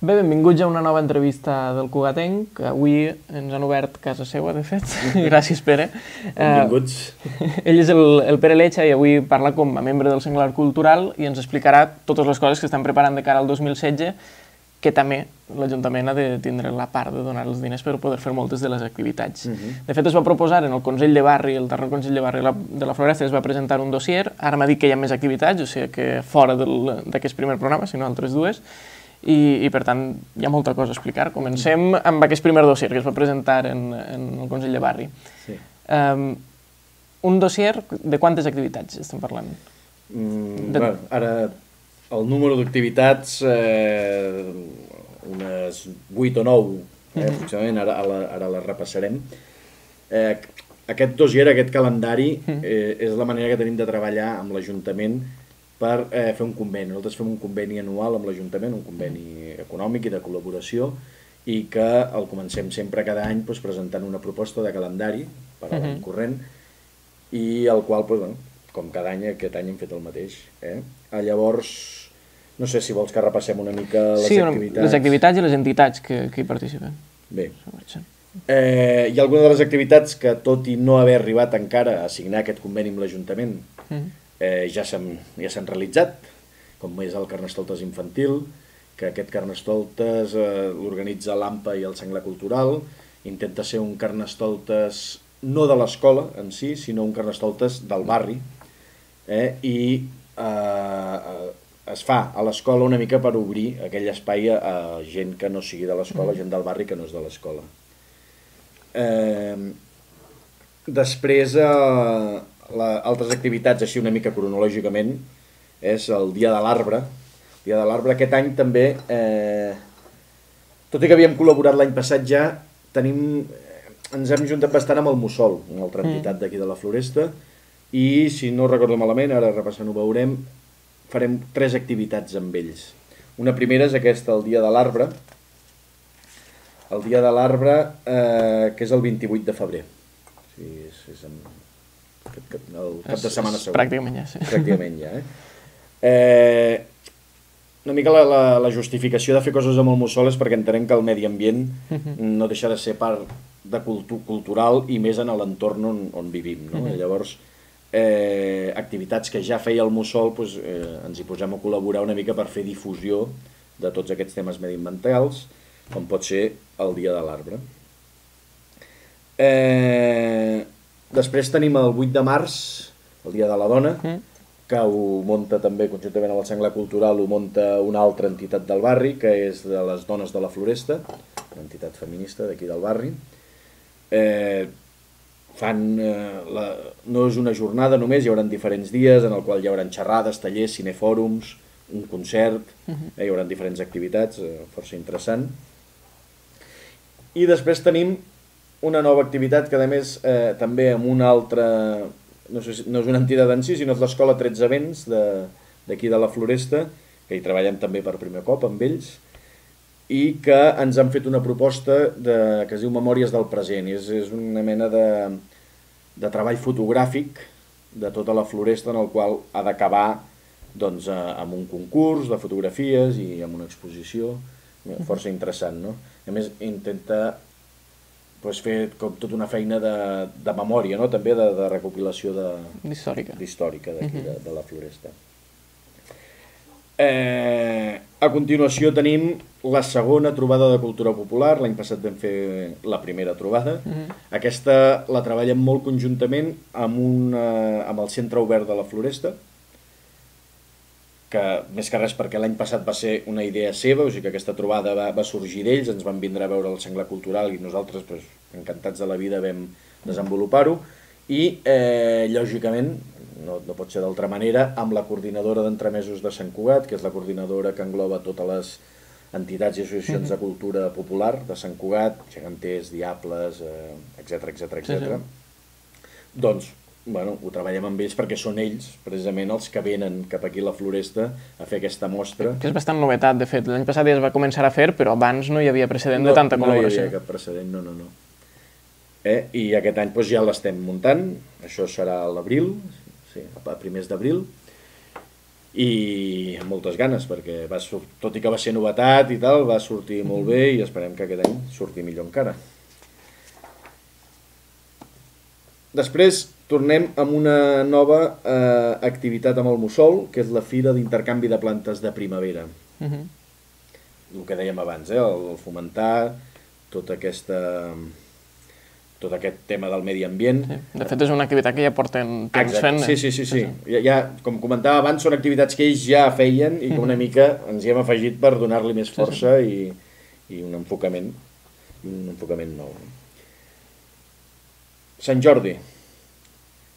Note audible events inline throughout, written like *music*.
Bé, benvinguts a una nova entrevista del Cugatenc, que avui ens han obert casa seva, de fet. *laughs* Gràcies, Pere. Benvinguts. Uh, ell és el, el Pere Lecha i avui parla com a membre del Senglar Cultural i ens explicarà totes les coses que estan preparant de cara al 2016, que també l'Ajuntament ha de tindre la part de donar els diners per poder fer moltes de les activitats. Uh -huh. De fet, es va proposar en el Consell de Barri, el darrer Consell de Barri de la Floresta, es va presentar un dossier, ara m'ha dit que hi ha més activitats, o sigui que fora d'aquest primer programa, sinó altres dues, i, i per tant hi ha molta cosa a explicar. Comencem amb aquest primer dossier que es va presentar en, en el Consell de Barri. Sí. Um, un dossier de quantes activitats estem parlant? Mm, de... bueno, ara el número d'activitats eh, unes 8 o 9 eh, mm -hmm. aproximadament, ara, ara, ara les repassarem. Eh, aquest dossier, aquest calendari, mm. eh, és la manera que tenim de treballar amb l'Ajuntament per eh, fer un conveni. Nosaltres fem un conveni anual amb l'Ajuntament, un conveni econòmic i de col·laboració, i que el comencem sempre cada any doncs, presentant una proposta de calendari per a l'any uh -huh. corrent, i el qual, doncs, bueno, com cada any, aquest any hem fet el mateix. Eh? Ah, llavors, no sé si vols que repassem una mica les sí, activitats. les activitats i les entitats que, que hi participen. Bé. Eh, hi ha algunes de les activitats que, tot i no haver arribat encara a signar aquest conveni amb l'Ajuntament, uh -huh eh, ja s'han ja realitzat, com és el Carnestoltes infantil, que aquest Carnestoltes eh, l'organitza l'AMPA i el Sengla Cultural, intenta ser un Carnestoltes no de l'escola en si, sinó un Carnestoltes del barri, eh, i eh, es fa a l'escola una mica per obrir aquell espai a, a gent que no sigui de l'escola, mm. gent del barri que no és de l'escola. Eh, després, eh, la, altres activitats així una mica cronològicament és el Dia de l'Arbre. El Dia de l'Arbre aquest any també, eh, tot i que havíem col·laborat l'any passat ja, tenim, ens hem juntat bastant amb el Mussol, una altra mm. entitat d'aquí de la Floresta, i si no recordo malament, ara repassant ho veurem, farem tres activitats amb ells. Una primera és aquesta, el Dia de l'Arbre, el Dia de l'Arbre, eh, que és el 28 de febrer. Sí, és, és en, el cap de setmana següent. Pràcticament ja, sí. Pràcticament ja, eh? eh una mica la, la, la justificació de fer coses amb el mussol és perquè entenem que el medi ambient mhm. no deixa de ser part de cultu cultural i més en l'entorn on, on vivim. No? Mhm. -huh. Llavors, eh, activitats que ja feia el mussol doncs, eh, ens hi posem a col·laborar una mica per fer difusió de tots aquests temes mediambientals, com pot ser el Dia de l'Arbre. Eh, Després tenim el 8 de març, el Dia de la Dona, mm. que ho munta també, conjuntament amb el Sengla Cultural, ho munta una altra entitat del barri, que és de les Dones de la Floresta, una entitat feminista d'aquí del barri. Eh, fan, eh, la, no és una jornada només, hi haurà diferents dies en el qual hi haurà xerrades, tallers, cinefòrums, un concert, uh -huh. eh, hi haurà diferents activitats, eh, força interessant. I després tenim una nova activitat que a més eh, també amb una altra, no, sé si, no és una entitat en si, sinó és l'Escola 13 Vents d'aquí de, de la Floresta, que hi treballem també per primer cop amb ells, i que ens han fet una proposta de, que es diu Memòries del present, i és, és una mena de, de treball fotogràfic de tota la floresta en el qual ha d'acabar doncs, eh, amb un concurs de fotografies i amb una exposició força interessant. No? A més, intenta pues, fer com tota una feina de, de memòria, no? també de, de recopilació d'històrica d'històrica d'aquí, uh -huh. de, de la floresta. Eh, a continuació tenim la segona trobada de cultura popular, l'any passat vam fer la primera trobada. Uh -huh. Aquesta la treballem molt conjuntament amb, una, amb el Centre Obert de la Floresta, que més que res perquè l'any passat va ser una idea seva, o sigui que aquesta trobada va, va sorgir d'ells, ens van vindre a veure el Sengla Cultural i nosaltres, pues, encantats de la vida, vam desenvolupar-ho i, eh, lògicament, no, no pot ser d'altra manera, amb la coordinadora d'entremesos de Sant Cugat, que és la coordinadora que engloba totes les entitats i associacions de cultura popular de Sant Cugat, geganters, diables, etc etc etc. Doncs bueno, ho treballem amb ells perquè són ells, precisament, els que venen cap aquí a la Floresta a fer aquesta mostra. Que és bastant novetat, de fet. L'any passat ja es va començar a fer, però abans no hi havia precedent no, de tanta col·laboració. No hi havia cap precedent, no, no, no. Eh? I aquest any doncs, ja l'estem muntant, això serà a l'abril, sí, a primers d'abril, i amb moltes ganes, perquè va, tot i que va ser novetat i tal, va sortir molt bé i esperem que aquest any surti millor encara. Després tornem amb una nova eh, activitat amb el Mussol, que és la Fira d'Intercanvi de Plantes de Primavera. Uh -huh. El que dèiem abans, eh, el, el fomentar tota aquesta tot aquest tema del medi ambient. Sí. De fet, és una activitat que ja porten temps Exacte. fent. Sí, sí, sí. sí. Ja, ja, com comentava abans, són activitats que ells ja feien i que una mica ens hi hem afegit per donar-li més força sí, sí. I, i un enfocament un enfocament nou. Sant Jordi.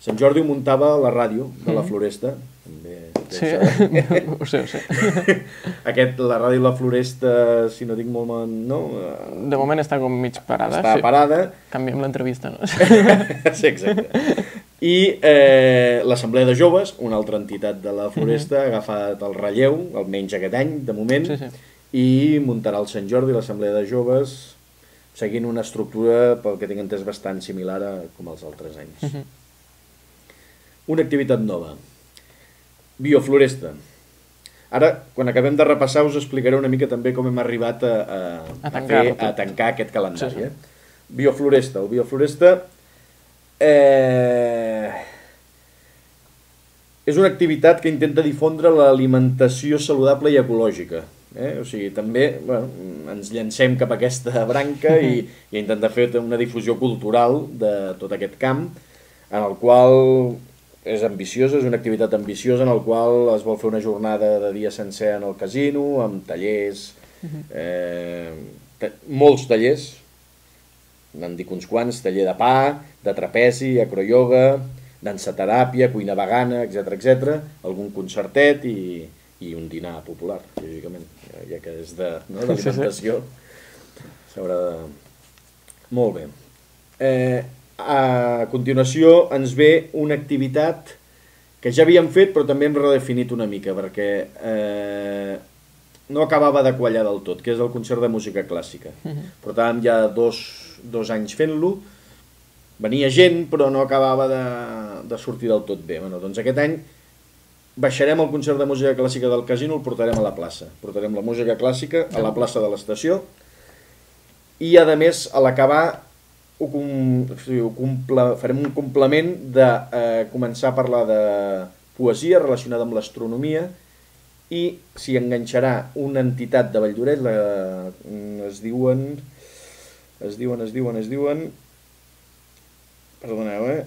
Sant Jordi ho muntava la ràdio de la Floresta, també Sí, *laughs* ho sé, ho sé. *laughs* Aquest, la ràdio La Floresta, si no dic molt mal, no? De moment està com mig parada. Està sí. parada. Canviem l'entrevista, no? *laughs* sí, exacte. I eh, l'Assemblea de Joves, una altra entitat de la Floresta, mm -hmm. ha agafat el relleu, almenys aquest any, de moment, sí, sí. i muntarà el Sant Jordi, l'Assemblea de Joves, seguint una estructura, pel que tinc entès, bastant similar a com els altres anys. Mm -hmm. Una activitat nova biofloresta. Ara, quan acabem de repassar, us explicaré una mica també com hem arribat a, a, a, tancar, a, fer, a tancar aquest calendari. Sí, sí. Eh? Biofloresta. El biofloresta eh, és una activitat que intenta difondre l'alimentació saludable i ecològica. Eh? O sigui, també bueno, ens llancem cap a aquesta branca i, *laughs* i intentar fer una difusió cultural de tot aquest camp, en el qual és ambiciosa, és una activitat ambiciosa en el qual es vol fer una jornada de dia sencer en el casino, amb tallers, eh, molts tallers, n'han dit uns quants, taller de pa, de trapezi, acroyoga, dansateràpia, cuina vegana, etc etc, algun concertet i, i un dinar popular, lògicament, ja que és d'alimentació, s'haurà de... Molt bé. Eh, a continuació ens ve una activitat que ja havíem fet però també hem redefinit una mica perquè eh, no acabava de quallar del tot, que és el concert de música clàssica. Uh -huh. Portàvem ja dos, dos anys fent-lo, venia gent però no acabava de, de sortir del tot bé. Bueno, doncs aquest any baixarem el concert de música clàssica del casino, el portarem a la plaça. Portarem la música clàssica a la plaça de l'estació i a més a l'acabar ho, com, o sigui, ho comple, farem un complement de eh, començar a parlar de poesia relacionada amb l'astronomia i s'hi enganxarà una entitat de Valldorell, la, es diuen, es diuen, es diuen, es diuen, perdoneu, eh?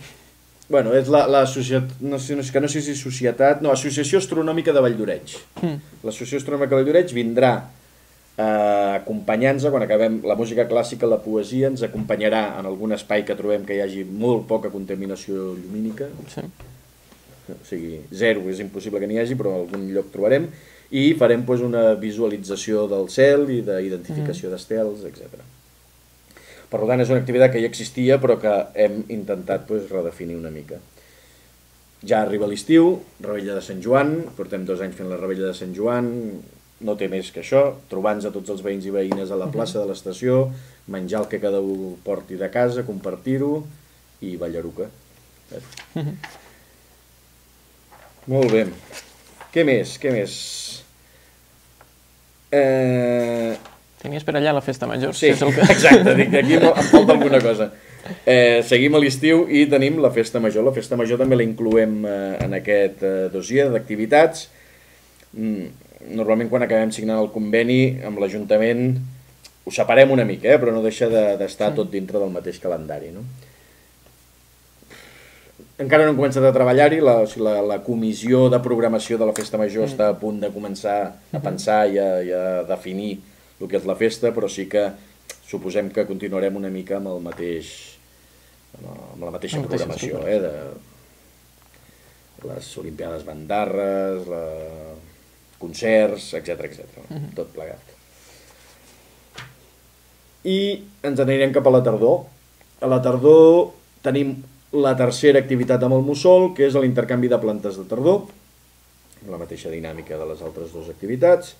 Bueno, és la, la societat, no sé, que no sé si societat, no, Associació Astronòmica de Valldoreix. Mm. L'Associació Astronòmica de Valldoreix vindrà eh, acompanyant-nos, quan acabem la música clàssica, la poesia, ens acompanyarà en algun espai que trobem que hi hagi molt poca contaminació llumínica. Sí. O sigui, zero, és impossible que n'hi hagi, però algun lloc trobarem. I farem pues, una visualització del cel i d'identificació mm. d'estels, etc. Per tant, és una activitat que ja existia, però que hem intentat pues, redefinir una mica. Ja arriba l'estiu, Rebella de Sant Joan, portem dos anys fent la Rebella de Sant Joan, no té més que això, trobar-nos a tots els veïns i veïnes a la plaça de l'estació, menjar el que cada un porti de casa, compartir-ho i ballaruca. Uh *laughs* -huh. Molt bé. Què més? Què més? Eh... Tenies per allà la festa major. Sí, si és el que... exacte, dic, aquí em falta alguna cosa. *laughs* Eh, seguim a l'estiu i tenim la festa major. La festa major també la incloem eh, en aquest eh, dossier d'activitats. Mm, normalment quan acabem signant el conveni amb l'Ajuntament ho separem una mica, eh? però no deixa d'estar de, sí. tot dintre del mateix calendari. No? Encara no hem començat a treballar-hi, la, la, la comissió de programació de la Festa Major mm. està a punt de començar a mm-hmm. pensar i a, i a definir el que és la festa, però sí que suposem que continuarem una mica amb el mateix amb la mateixa el programació, eh? de les Olimpiades Bandarres, la, concerts, etc etc. Uh -huh. tot plegat. I ens anirem cap a la tardor. A la tardor tenim la tercera activitat amb el mussol, que és l'intercanvi de plantes de tardor, la mateixa dinàmica de les altres dues activitats,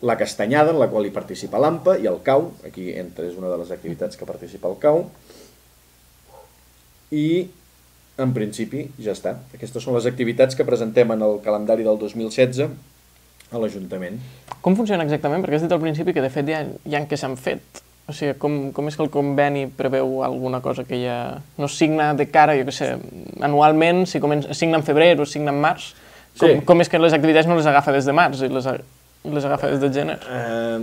la castanyada, en la qual hi participa l'AMPA, i el CAU, aquí entre és una de les activitats que participa el CAU, i En principi, ja està. Aquestes són les activitats que presentem en el calendari del 2016 a l'Ajuntament. Com funciona exactament? Perquè has dit al principi que de fet ja, ja en què s'han fet. O sigui, com, com és que el conveni preveu alguna cosa que ja no signa de cara, jo què sé, anualment, si comença, signa en febrer o signa en març? Com, Sí. com és que les activitats no les agafa des de març i les, les agafa des de gener? Eh,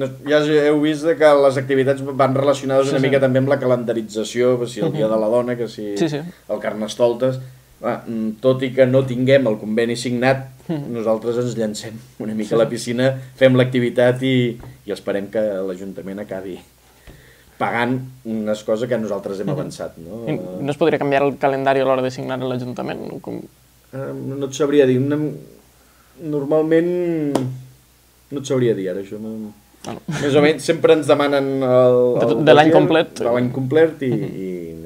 no, ja heu vist que les activitats van relacionades Sí, una sí. mica també amb la calendarització, que si el Dia de la Dona, que si Sí, sí. el Carnestoltes... Va, mm, tot i que no tinguem el conveni signat, Mm. nosaltres ens llancem una mica a la piscina, fem l'activitat i, i esperem que l'Ajuntament acabi pagant unes coses que nosaltres hem avançat. No? I no es podria canviar el calendari a l'hora de signar a l'Ajuntament? Com... Eh, no et sabria dir. Normalment no et sabria dir ara això. No... Bueno. Més o menys sempre ens demanen el, De- el de l'any complet. De l'any complet i, i anem així.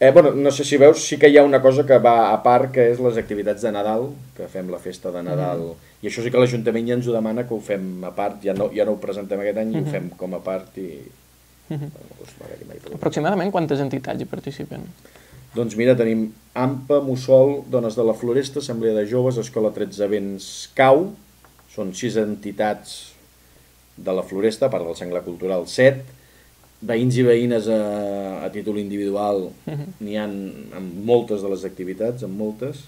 Eh, bueno, no sé si veus, sí que hi ha una cosa que va a part, que és les activitats de Nadal, que fem la festa de Nadal, i això sí que l'Ajuntament ja ens ho demana que ho fem a part, ja no, ja no ho presentem aquest any i ho fem com a part i... Bueno, no va haver-hi mai problema. Aproximadament quantes entitats hi participen? Doncs mira, tenim AMPA, Mussol, Dones de la Floresta, Assemblea de Joves, Escola 13 Vents Cau, són sis entitats de la Floresta, a part del Senglar Cultural 7, veïns i veïnes a, a títol individual n'hi han amb moltes de les activitats, amb moltes,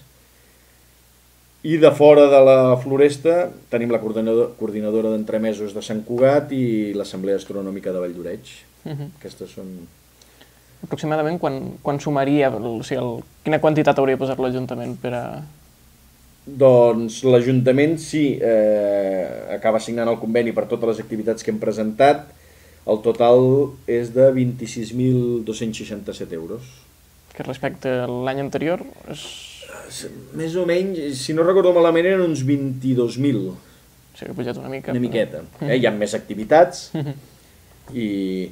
i de fora de la Floresta tenim la coordinadora, coordinadora d'entremesos de Sant Cugat i l'Assemblea Astronòmica de Valldoreix. Mhm. Aquestes són Aproximadament quan, quan sumaria, o sigui, el, quina quantitat hauria posat l'Ajuntament per a... Doncs l'Ajuntament sí, eh, acaba signant el conveni per totes les activitats que hem presentat. El total és de 26.267 euros. que respecte a l'any anterior és... Més o menys, si no recordo malament, eren uns 22.000, O sigui, ha pujat una mica. una miqueta. Eh? Hi ha més activitats *laughs* i,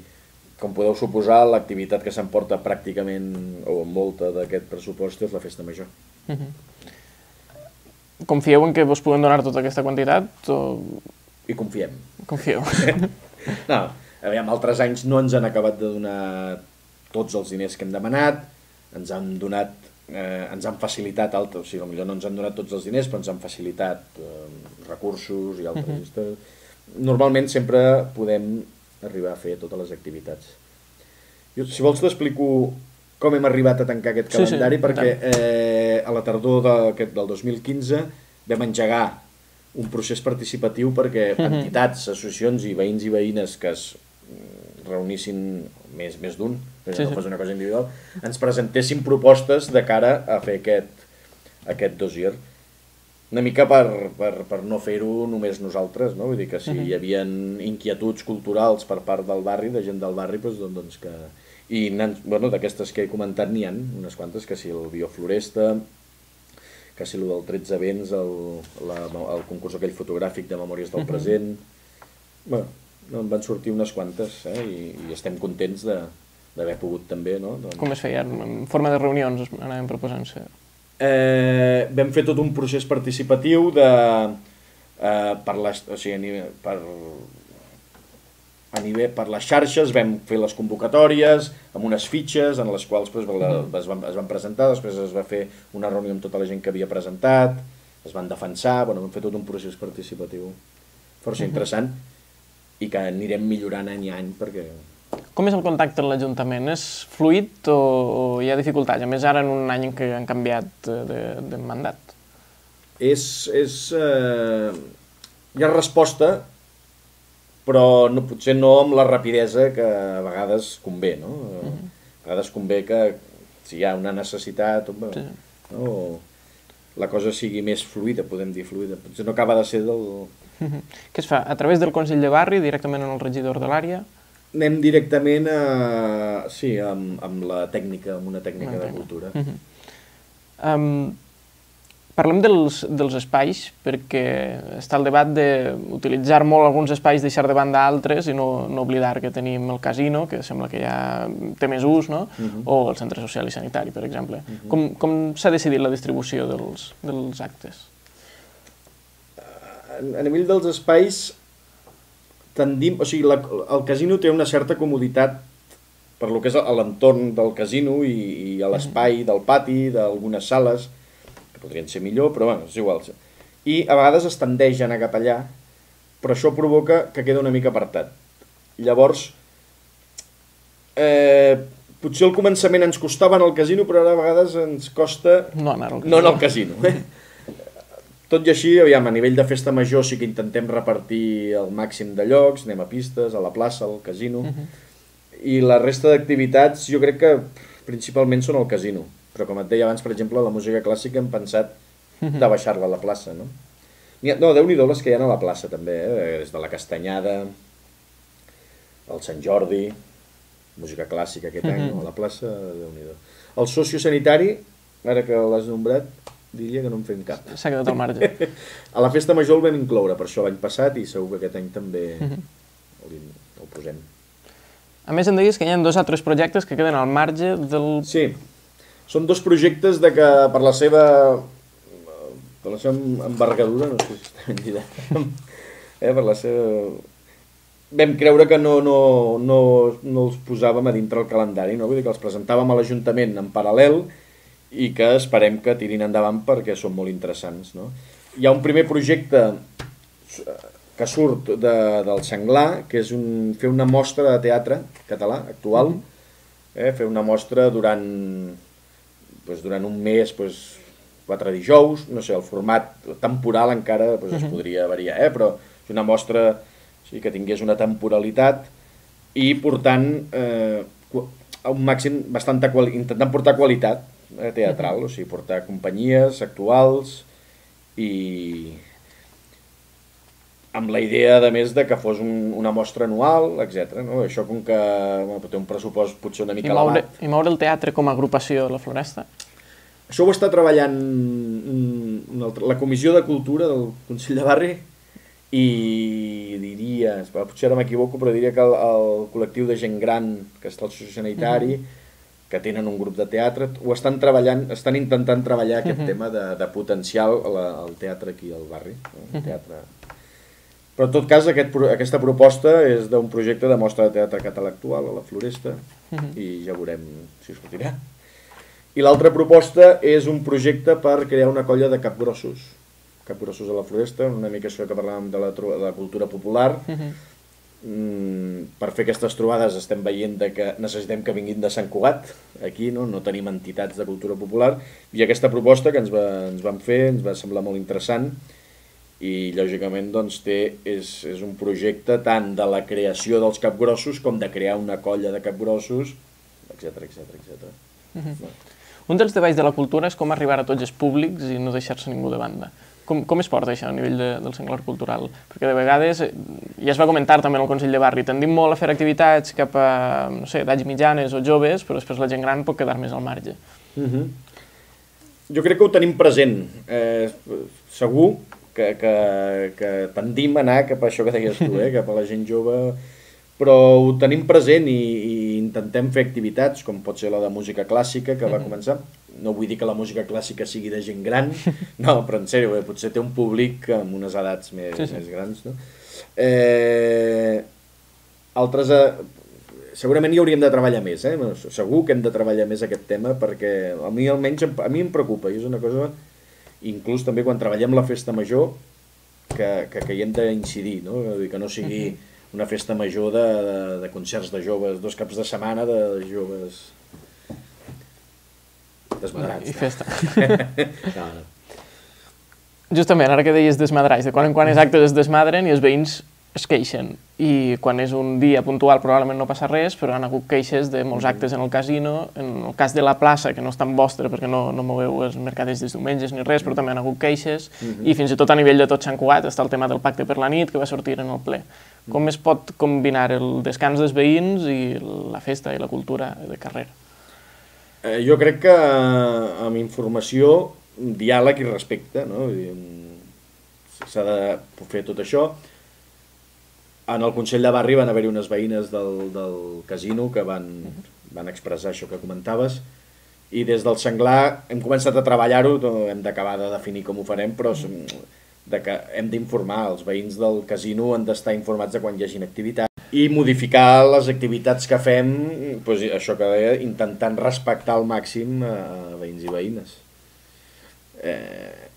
com podeu suposar, l'activitat que s'emporta pràcticament, o molta d'aquest pressupost, és la festa major. Confieu en que vos puguen donar tota aquesta quantitat o I confiem. confieu? *laughs* No, aviam, altres anys no ens han acabat de donar tots els diners que hem demanat, ens han donat, eh, ens han facilitat altres, o sigui, potser no ens han donat tots els diners, però ens han facilitat eh, recursos i altres uh -huh. Normalment sempre podem arribar a fer totes les activitats. Jo, si vols t'explico com hem arribat a tancar aquest Sí, sí, calendari, i perquè eh, a la tardor d'aquest- del 2015 vam engegar un procés participatiu perquè entitats, associacions i veïns i veïnes que es mm, reunissin més, més d'un, perquè Sí, no fos una cosa individual, ens presentessin propostes de cara a fer aquest, aquest dossier. Una mica per, per, per no fer-ho només nosaltres, no? Vull dir que si hi havia inquietuds culturals per part del barri, de gent del barri, doncs, doncs, doncs que... I bueno, d'aquestes que he comentat n'hi han unes quantes, que si el Biofloresta, que si el del 13 vents, el, la, el concurs aquell fotogràfic de Memòries del Present... Bueno, no, en van sortir unes quantes, eh? I, i estem contents de d'haver pogut també, no? Doncs, Com es feia? En forma de reunions es anaven proposant-se. eh, vam fer tot un procés participatiu de, eh, per, les, o sigui, a nivell, per, a nivell, per les xarxes vam fer les convocatòries amb unes fitxes en les quals pues, la, es, van, es van presentar, després es va fer una reunió amb tota la gent que havia presentat, es van defensar, bueno, vam fer tot un procés participatiu força interessant i que anirem millorant any a any perquè Com és el contacte amb l'Ajuntament? És fluid o, o hi ha dificultats? A més, ara en un any en què han canviat de, de mandat. és, és eh, hi ha resposta però no, potser no amb la rapidesa que a vegades convé no? a vegades convé que si hi ha una necessitat o, Sí. no? la cosa sigui més fluida, podem dir fluida potser no acaba de ser del... Mhm. Què es fa? A través del Consell de Barri, directament en el regidor de l'àrea? anem directament a... sí, amb, amb la tècnica amb una tècnica Una de cultura Mhm. Um, parlem dels, dels espais, perquè està el debat d'utilitzar molt alguns espais, deixar de banda altres i no, no oblidar que tenim el casino, que sembla que ja té més ús, no? o el centre social i sanitari, per exemple. Com, com s'ha decidit la distribució dels, dels actes? A nivell dels espais tendim, o sigui, la, el casino té una certa comoditat per lo que és l'entorn del casino i, i a l'espai del pati, d'algunes sales, que podrien ser millor, però bueno, és igual. I a vegades es tendeix a anar cap allà, però això provoca que queda una mica apartat. Llavors, eh, potser al començament ens costava anar al casino, però ara a vegades ens costa no anar al casino. no anar al casino. Eh? *laughs* Tot i així, aviam, a nivell de festa major sí que intentem repartir el màxim de llocs, anem a pistes, a la plaça, al casino, uh -huh i la resta d'activitats jo crec que principalment són al casino, però com et deia abans, per exemple, la música clàssica hem pensat mhm. de baixar-la a la plaça, no? No, déu-n'hi-do les que hi ha a la plaça també, eh? des de la Castanyada, el Sant Jordi, música clàssica aquest any, no? Mhm. a la plaça, déu nhi El sociosanitari, ara que l'has nombrat, diria que no en fem cap. S'ha quedat al marge. *laughs* a la festa major el vam incloure, per això l'any passat, i segur que aquest any també uh mhm. -huh. el, el posem. A més, em deies que hi ha dos altres projectes que queden al marge del... Sí, són dos projectes de que per la seva, per la seva envergadura, no sé si està ben dit, eh, per la seva... Vam creure que no, no, no, no els posàvem a dintre el calendari, no? vull dir que els presentàvem a l'Ajuntament en paral·lel i que esperem que tirin endavant perquè són molt interessants. No? Hi ha un primer projecte que surt de, del Senglar, que és un, fer una mostra de teatre català actual, mm -hmm. eh, fer una mostra durant, pues, durant un mes, pues, quatre dijous, no sé, el format temporal encara pues, mm -hmm. es podria variar, eh, però és una mostra sí, que tingués una temporalitat i portant eh, un màxim bastanta intentant portar qualitat eh, teatral, mm -hmm. o sigui, portar companyies actuals i, amb la idea, a més, de que fos un, una mostra anual, etc. No? Això com que bueno, té un pressupost potser una mica I moure, elevat. I moure el teatre com a agrupació de la Floresta? Això ho està treballant una altra, la Comissió de Cultura del Consell de Barri i diria, potser ara m'equivoco, però diria que el, el col·lectiu de gent gran que està al sociosanitari, mm -hmm. Que tenen un grup de teatre, ho estan treballant, estan intentant treballar aquest mm -hmm. tema de, de potencial el teatre aquí al barri, el teatre però en tot cas aquest, aquesta proposta és d'un projecte de mostra de teatre català actual a la Floresta uh. -huh. i ja veurem si sortirà. I l'altra proposta és un projecte per crear una colla de capgrossos. Capgrossos a la Floresta, una mica això que parlàvem de la, de la cultura popular. Uh. -huh. Mm, per fer aquestes trobades estem veient de que necessitem que vinguin de Sant Cugat, aquí no, no tenim entitats de cultura popular, i aquesta proposta que ens, va, ens van fer ens va semblar molt interessant, i lògicament doncs, té, és, és un projecte tant de la creació dels capgrossos com de crear una colla de capgrossos, etc etc etc. Un dels treballs de la cultura és com arribar a tots els públics i no deixar-se ningú de banda. Com, com es porta això a nivell de, del senglar cultural? Perquè de vegades, eh, ja es va comentar també en el Consell de Barri, tendim molt a fer activitats cap a, no sé, edats mitjanes o joves, però després la gent gran pot quedar més al marge. Uh -huh. Jo crec que ho tenim present. Eh, segur que, que, que tendim a anar cap a això que deies tu, eh? *laughs* cap a la gent jove, però ho tenim present i, i intentem fer activitats, com pot ser la de música clàssica, que va mm-hmm. començar. No vull dir que la música clàssica sigui de gent gran, *laughs* no, però en sèrio, eh? potser té un públic amb unes edats més, sí, sí. més grans. No? Eh, altres... Eh, segurament hi hauríem de treballar més, eh? segur que hem de treballar més aquest tema perquè a mi almenys a mi em preocupa i és una cosa inclús també quan treballem la festa major, que, que, que hi hem d'incidir, no? que no sigui uh -huh. Una festa major de, de, de concerts de joves, dos caps de setmana de joves desmadrats. I festa. *laughs* no, no. Justament, ara que deies desmadrats, de quan en quan és actes es desmadren i els veïns es queixen i quan és un dia puntual probablement no passa res, però han hagut queixes de molts actes en el casino, en el cas de la plaça, que no és tan vostre perquè no, no moveu els mercaders dels diumenges ni res, però també han hagut queixes, uh -huh. i fins i tot a nivell de tot Sant Cugat està el tema del pacte per la nit que va sortir en el ple. Com es pot combinar el descans dels veïns i la festa i la cultura de carrer? Eh, jo crec que amb informació, diàleg i respecte, no? s'ha de fer tot això, en el Consell de Barri van haver-hi unes veïnes del, del casino que van, van expressar això que comentaves. I des del senglar hem començat a treballar-ho, hem d'acabar de definir com ho farem, però de que hem d'informar, els veïns del casino han d'estar informats de quan hi hagin activitats, i modificar les activitats que fem, doncs, això que deia, intentant respectar al màxim a veïns i veïnes. Eh,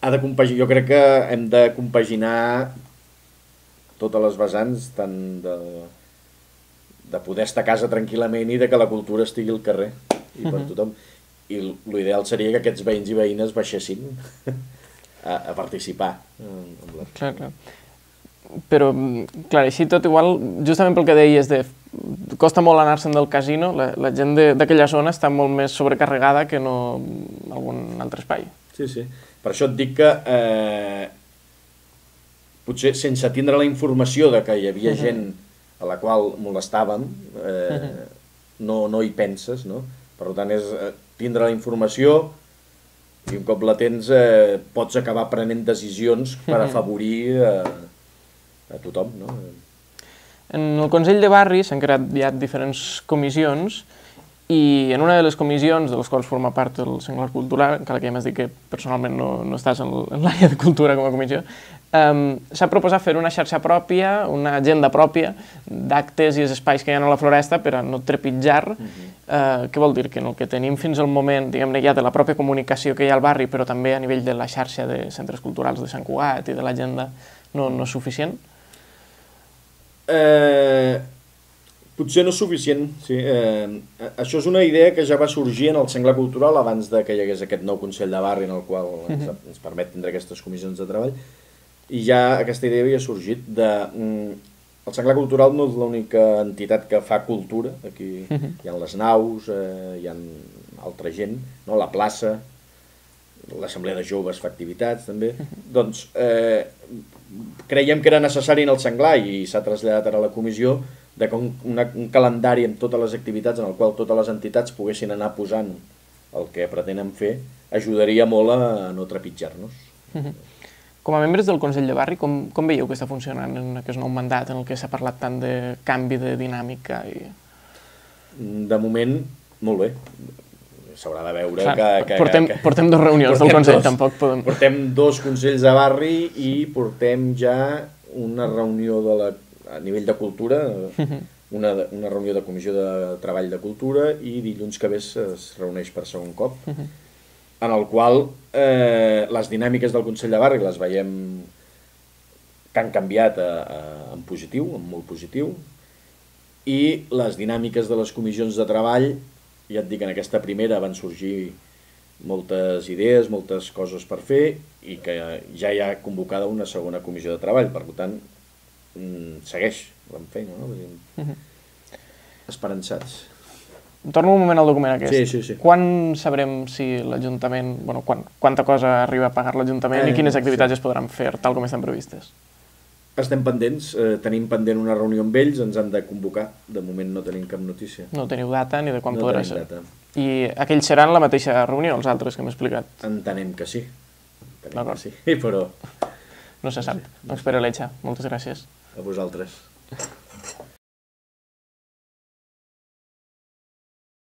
ha de compaginar, jo crec que hem de compaginar totes les vessants, tant de, de poder estar a casa tranquil·lament i de que la cultura estigui al carrer i per tothom. I l'ideal seria que aquests veïns i veïnes baixessin *laughs* a, a participar. Amb la... Clar, clar però, clar, així tot igual, justament pel que deies de costa molt anar-se'n del casino, la, la gent d'aquella zona està molt més sobrecarregada que no en algun altre espai. Sí, sí. Per això et dic que eh, potser sense tindre la informació de que hi havia uh -huh. gent a la qual molestàvem, eh, no, no hi penses, no? Per tant, és eh, tindre la informació i un cop la tens eh, pots acabar prenent decisions per afavorir eh, a tothom. No? En el Consell de Barri s'han creat ja diferents comissions i en una de les comissions de les quals forma part el Senglar Cultural, encara que ja m'has dit que personalment no, no estàs en l'àrea de cultura com a comissió, um, s'ha proposat fer una xarxa pròpia, una agenda pròpia d'actes i els espais que hi ha a la floresta per a no trepitjar. Uh -huh. uh, què vol dir? Que en el que tenim fins al moment, diguem-ne, ja de la pròpia comunicació que hi ha al barri, però també a nivell de la xarxa de centres culturals de Sant Cugat i de l'agenda no, no és suficient? Eh, potser no és suficient, sí. Eh, això és una idea que ja va sorgir en el Senglar Cultural abans de que hi hagués aquest nou Consell de Barri en el qual ens, mhm. ens permet tindre aquestes comissions de treball i ja aquesta idea havia sorgit de... Mm, el Senglar Cultural no és l'única entitat que fa cultura, aquí uh mhm. -huh. hi ha les naus, eh, hi ha altra gent, no? la plaça, l'Assemblea de Joves fa activitats també, uh mhm. -huh. doncs eh, creiem que era necessari en el senglar i s'ha traslladat ara a la comissió de un, una, un calendari amb totes les activitats en el qual totes les entitats poguessin anar posant el que pretenen fer ajudaria molt a no trepitjar-nos. Mhm. Com a membres del Consell de Barri, com, com veieu que està funcionant en aquest nou mandat en el que s'ha parlat tant de canvi de dinàmica? I... De moment, molt bé s'haurà de veure Clar, que, que, portem, que... Portem dos reunions portem del Consell, dos, tampoc podem... Portem dos Consells de Barri i portem ja una reunió de la, a nivell de cultura, una, una reunió de comissió de treball de cultura i dilluns que ve es reuneix per segon cop, mhm. En el qual eh, les dinàmiques del Consell de Barri les veiem que han canviat a, a, en positiu, en molt positiu, i les dinàmiques de les comissions de treball ja et dic, en aquesta primera van sorgir moltes idees, moltes coses per fer i que ja hi ha convocada una segona comissió de treball, per tant mm, segueix feina, no? -huh. Esperançats. Torno un moment al document aquest. Sí, sí, sí. Quan sabrem si l'Ajuntament, bueno, quan, quanta cosa arriba a pagar l'Ajuntament eh, i quines activitats sí. es podran fer tal com estan previstes? Estem pendents, eh, tenim pendent una reunió amb ells, ens han de convocar. De moment no tenim cap notícia. No teniu data ni de quan no podrà ser. Data. I aquells seran la mateixa reunió, els altres que hem explicat? Entenem que sí. Entenem que sí, però... No se sap. Doncs Pere Letxa, moltes gràcies. A vosaltres.